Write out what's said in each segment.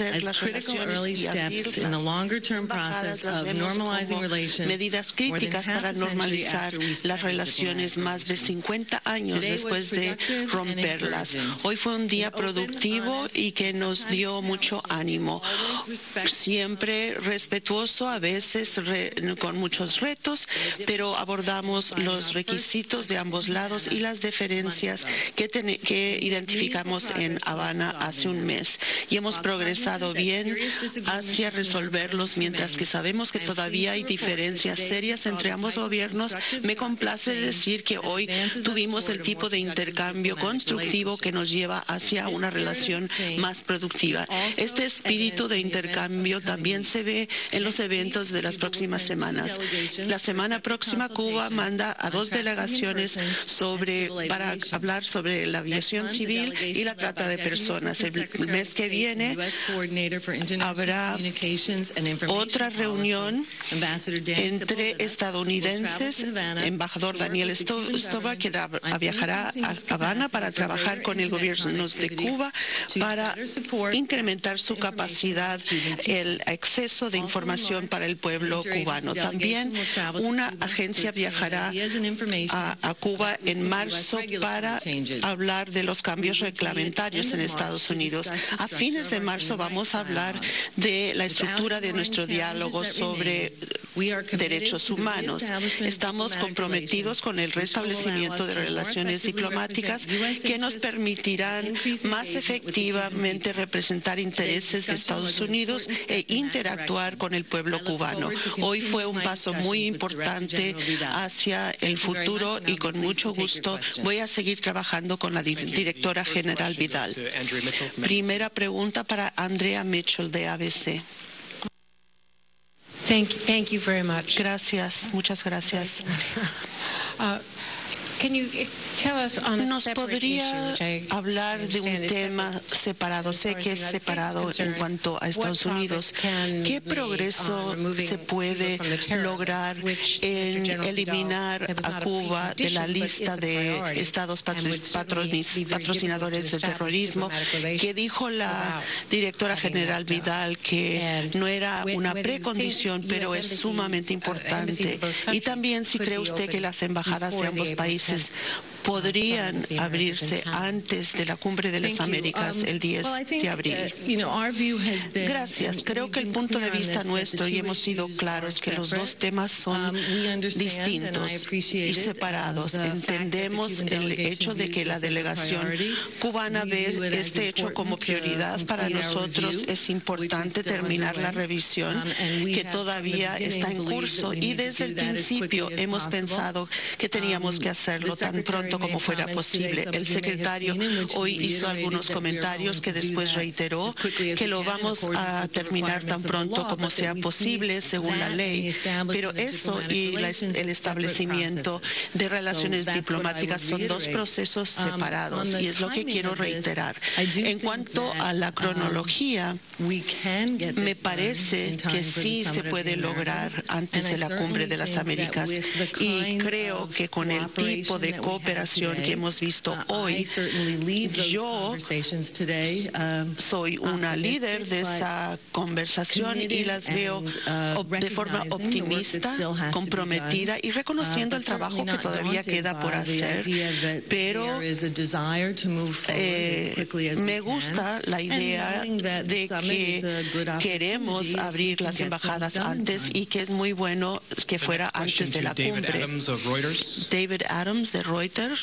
as las critical relaciones early steps in the las longer-term embajadas process las of vemos normalizing como relations medidas críticas para normalizar las relaciones más de relations. 50 años después de romperlas. Hoy fue un día productivo y que nos dio mucho ánimo. Siempre respetuoso, a veces re- con muchos retos, pero abordamos los requisitos de ambos lados y las diferencias que, tene- que identificamos en Habana hace un mes. Y hemos progresado bien hacia resolverlos, mientras que sabemos que todavía hay diferencias serias entre ambos gobiernos. Me complace decir que hoy tuvimos el tipo de intercambio constructivo que nos lleva hacia una relación más productiva. Este espíritu de intercambio también se ve en los eventos de las próximas semanas. La semana próxima Cuba manda a dos delegaciones sobre para hablar sobre la aviación civil y la trata de personas. El mes que viene habrá otra reunión entre estadounidenses, embajador Daniel Sto- Stovall, que viajará a Habana para trabajar con el gobierno de Cuba para incrementar su capacidad, el acceso de información para el pueblo cubano. También una agencia viajará a, a Cuba en marzo para hablar de los cambios reglamentarios en Estados Unidos. A fines de marzo vamos a hablar de la estructura de nuestro diálogo sobre derechos humanos. Estamos comprometidos con el restablecimiento de relaciones diplomáticas que nos permitirán más efectivamente representar intereses de Estados Unidos e interactuar con el pueblo cubano. Hoy fue un paso muy importante hacia el futuro y con mucho gusto voy a seguir trabajando con la di- directora general Vidal. Primera pregunta para Andrea Mitchell de ABC. Thank, thank you very much. Gracias, muchas gracias. ¿Nos separate podría hablar de un tema separado? Sé que es separado en cuanto a Estados Unidos. ¿Qué progreso removing se puede lograr en eliminar a Cuba de la lista de estados patrocinadores del terrorismo? Que dijo la directora general. Vidal que no era una precondición, pero es sumamente uh, importante. Y también si cree usted que las embajadas de ambos países is podrían abrirse antes de la cumbre de las. Américas Um, el 10 well, I think, de abril. Gracias. Creo que el punto de vista nuestro, y hemos sido claros, que los dos temas son Um, distintos y uh, separados. Entendemos el hecho de que la delegación cubana ve este hecho como prioridad. Para nosotros es importante terminar la revisión Um, que todavía está en curso y desde el principio hemos pensado que teníamos Um, que hacerlo tan secretary como fuera posible. El secretario hoy hizo algunos comentarios que después reiteró que lo vamos a terminar tan pronto como sea posible según la ley. Pero of eso y la- el establecimiento de relaciones diplomáticas son dos procesos Um, separados y es lo que quiero reiterar. En cuanto a la um, cronología, me parece que sí se puede lograr antes de la cumbre de las Américas. Y creo que con el tipo de cooperation que hemos visto uh, hoy, yo conversations today, um, soy una líder de optimistic, esa conversación y las veo and, uh, de forma recognizing the work that optimista, still has to be comprometida y reconociendo uh, el but trabajo que todavía queda por hacer. Pero there is a desire to move forward eh, me gusta la idea de que queremos abrir las embajadas antes y que es muy bueno que fuera antes de la cumbre. David Adams de Reuters.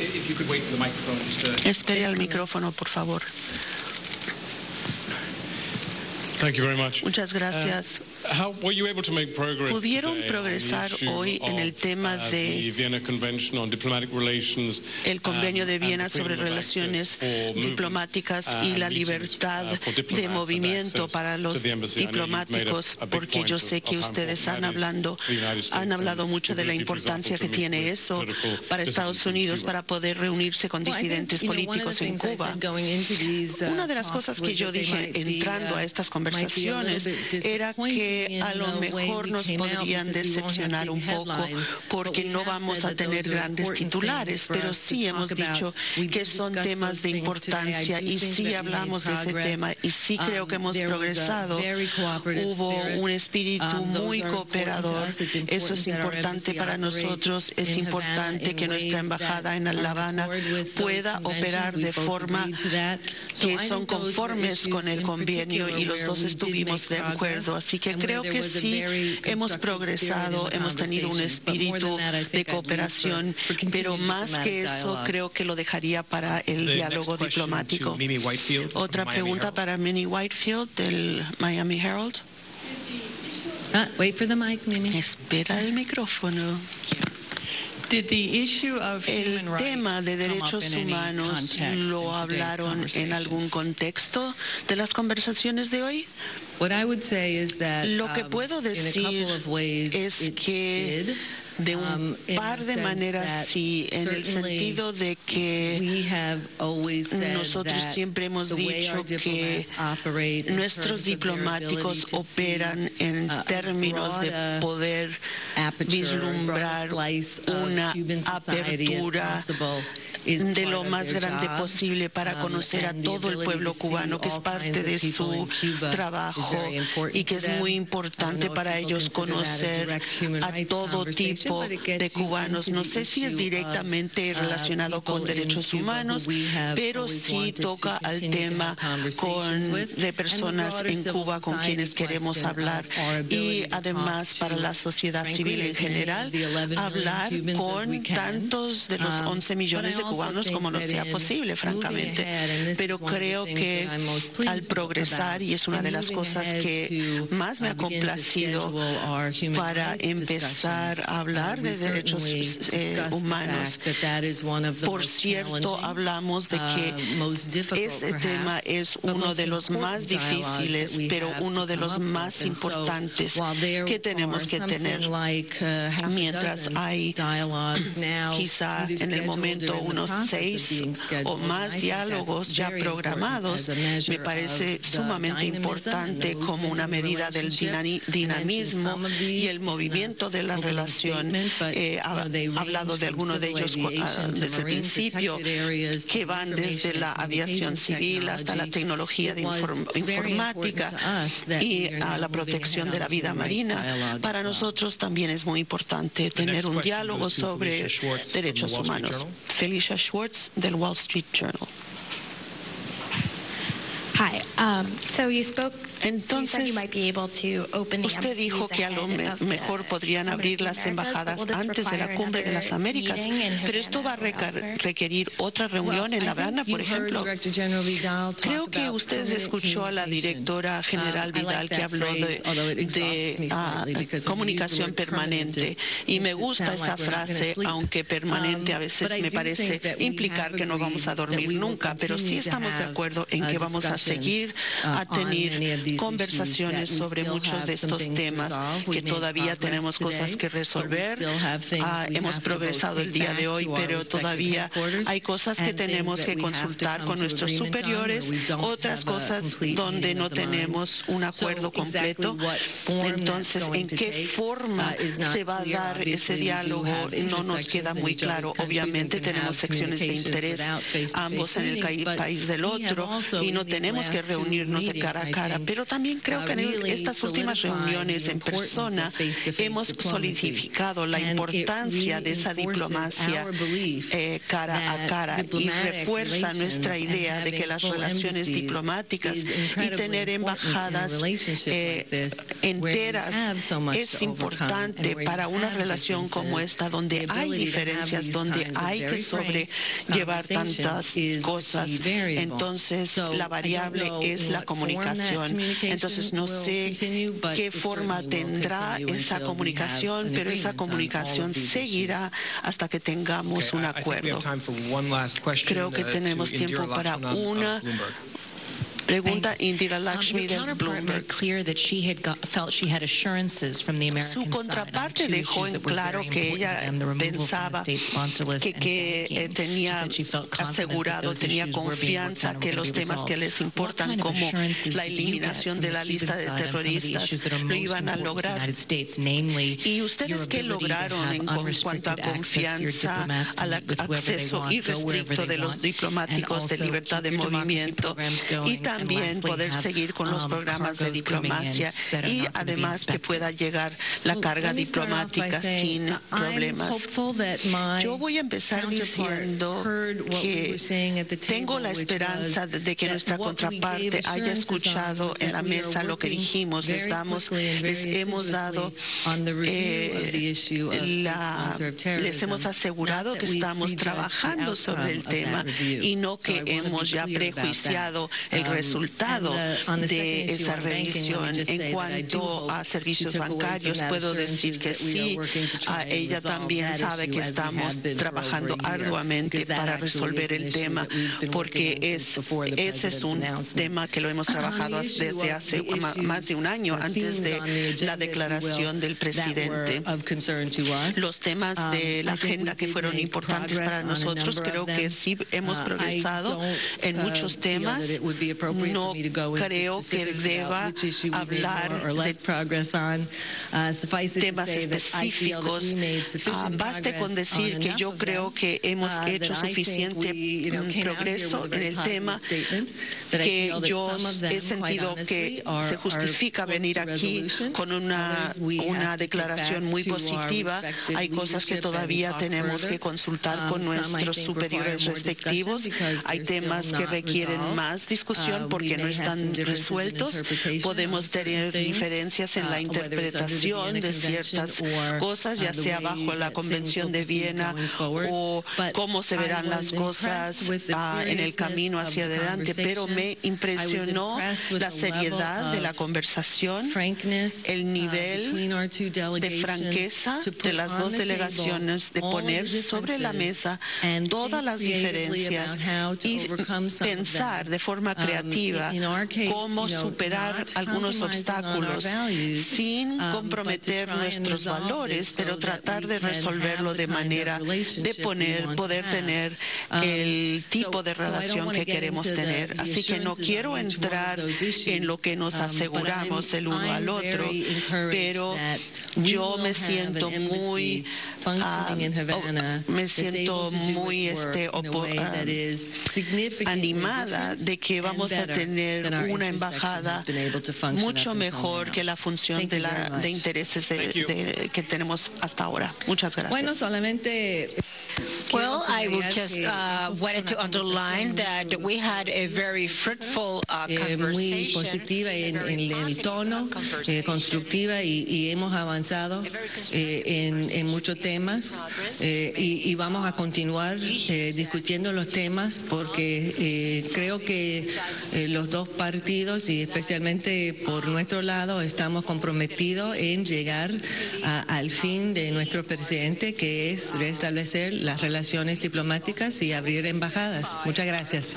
If you could wait for the microphone just a... Espere al micrófono, por favor. Thank you very much. Muchas gracias. How were you able to make progress Pudieron today on the progresar hoy en el tema uh, de the Vienna Convention on Diplomatic Relations, el convenio de Viena the sobre relaciones diplomáticas uh, y and la libertad uh, for de movimiento para los diplomáticos, porque yo sé que ustedes han hablando, han hablado mucho de la importancia que tiene eso para Estados Unidos para poder reunirse con disidentes políticos en Cuba. uh, Una de las cosas que yo dije entrando uh, a estas conversaciones era que que a lo mejor nos podrían decepcionar un poco porque no vamos a tener grandes titulares, pero sí hemos dicho que son temas de importancia y sí hablamos de ese tema y sí creo que hemos progresado. Hubo un espíritu muy cooperador. Eso es importante para nosotros. Es importante que nuestra embajada en La Habana pueda operar de forma que son conformes con el convenio y los dos estuvimos de acuerdo. Así que creo que sí hemos progresado, hemos tenido un espíritu de cooperación, pero más que eso creo que lo dejaría para el diálogo diplomático. Otra pregunta para Minnie Whitefield del Miami Herald. Ah, wait for the mic, Mimi. Espera el micrófono. Did the issue of El human rights tema de derechos humanos lo hablaron en algún conversations? contexto de las conversaciones de hoy. What I would say is that, Lo que um, puedo decir es que De un um, par de maneras sí, en el sentido de que nosotros siempre hemos dicho que nuestros diplomáticos operan en uh, términos de poder vislumbrar una apertura de lo más grande posible para Um, conocer a todo el pueblo cubano, que es parte de su trabajo y que es muy importante para ellos conocer a todo tipo de cubanos. No sé si es of, directamente uh, relacionado con derechos humanos, pero sí toca al tema con, de personas en Cuba con quienes queremos hablar y además para la sociedad civil en general, the 11 million hablar con tantos de los Um, 11 millones de cubanos como that sea posible, francamente. Pero creo que al progresar, y es una de las cosas que más me ha uh, complacido para empezar a hablar de derechos eh, humanos. Por cierto, hablamos de que ese tema es uno de los más difíciles, pero uno de los más importantes que tenemos que tener. uh, Mientras hay quizá en el momento unos seis o más diálogos ya programados, me parece sumamente importante como una medida del dinamismo y el movimiento de la relación. Know, they hablado de from algunos de civil ellos cu- ah, aviation to desde el principio, que van desde la and aviación civil hasta la tecnología de inform- informática y a la protección de la vida human rights marina. Para nosotros también es muy importante tener un diálogo sobre Felicia Schwartz from the derechos Wall Street humanos. Journal. Felicia Schwartz del Wall Street Journal. Hi. Um, so you spoke. so you said Entonces, Usted dijo que a lo mejor podrían abrir las embajadas antes de la cumbre de las Américas, pero esto va a requerir otra reunión en La Habana, por ejemplo. Creo que usted escuchó a la directora general Vidal que habló de, de, ah, comunicación permanente y me gusta esa frase, aunque permanente a veces me parece implicar que no vamos a dormir nunca, pero sí estamos de acuerdo en que vamos a seguir a tener conversaciones sobre muchos de estos temas, que todavía tenemos cosas que resolver. Ah, hemos progresado el día de hoy, pero todavía hay cosas que tenemos que consultar con nuestros superiores, otras cosas donde no tenemos un acuerdo completo. Entonces, ¿en qué forma se va a dar ese diálogo? No nos queda muy claro. Obviamente tenemos secciones de interés, ambos en el país del otro, y no tenemos que reunirnos de cara a cara. Pero también creo que en estas últimas reuniones en persona hemos solidificado la importancia de esa diplomacia eh, cara a cara y refuerza nuestra idea de que las relaciones diplomáticas y tener embajadas eh, enteras es importante para una relación como esta, donde hay diferencias, donde hay que sobrellevar tantas cosas. Entonces, la variable es la comunicación. Entonces, no sé qué forma tendrá esa comunicación, pero esa comunicación seguirá hasta que tengamos un acuerdo. Creo que uh, tenemos tiempo para of una. Pregunta. Indira Um, Lakshmi made Bloomberg. Su contraparte dejó en claro que ella pensaba que, que eh, tenía asegurado, tenía confianza que los temas que les importan como la eliminación de la lista de terroristas lo iban a lograr. ¿Y ustedes qué lograron en cu- en cuanto a confianza al acceso irrestricto de los diplomáticos de libertad de movimiento y and también poder seguir con los um, programas de diplomacia y además que pueda llegar la carga diplomática sin problemas. Yo voy a empezar diciendo que tengo la esperanza de que nuestra contraparte haya escuchado en la mesa lo que dijimos. Les damos, and les hemos dado eh, la- les hemos asegurado que estamos trabajando sobre el tema y no que hemos ya prejuiciado el Um, resultado second de esa revisión. En cuanto a servicios bancarios, puedo decir que sí. Ella también sabe que estamos trabajando arduamente para resolver el tema, porque es, ese es un tema que lo hemos trabajado the issue desde hace más de un año, antes themes de la declaración del presidente. Los temas de Um, la agenda que fueron importantes para nosotros, creo que sí hemos Uh, progresado en uh, muchos temas. No creo que deba hablar de. Uh, temas específicos. Ah, baste con decir que yo creo que hemos uh, hecho suficiente mm, progreso en el tema que yo he sentido que se justifica venir aquí con una, una declaración muy positiva. Hay cosas que todavía tenemos que consultar Um, con nuestros superiores respectivos. Hay temas que requieren más discusión Uh, porque no están resueltos. Podemos tener diferencias en uh, la the interpretación de ciertas cosas, ya uh, the sea bajo la Convención de Viena o cómo se verán las cosas ah, en el camino hacia adelante, pero me impresionó la seriedad de la conversación, el uh, nivel de franqueza de las dos delegaciones, de poner sobre la mesa todas las diferencias y pensar de forma Um, creativa cómo superar algunos obstáculos sin um, comprometer nuestros valores, pero tratar de resolverlo de manera de poner, poder tener Um, el tipo de relación que queremos tener. Así que no quiero entrar en lo que nos um, aseguramos el uno al otro, pero yo me siento muy Havana me siento muy este, significantly animada de que vamos a better tener una embajada mucho mejor que la función de, la, de intereses de- de- que tenemos hasta ahora. Muchas gracias. Bueno, solamente Well, I subrayar just uh, wanted to underline that muy we had a very fruitful uh, eh, muy conversation. positiva en, el positive tono, eh, constructiva y, y hemos avanzado eh, en, en muchos temas eh, y, y vamos a continuar discutiendo los temas porque eh, creo que los dos partidos y especialmente por nuestro lado estamos comprometidos en llegar a- al fin de nuestro presidente que es restablecer las relaciones diplomáticas y abrir embajadas. Muchas gracias.